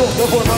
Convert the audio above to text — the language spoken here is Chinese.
不不不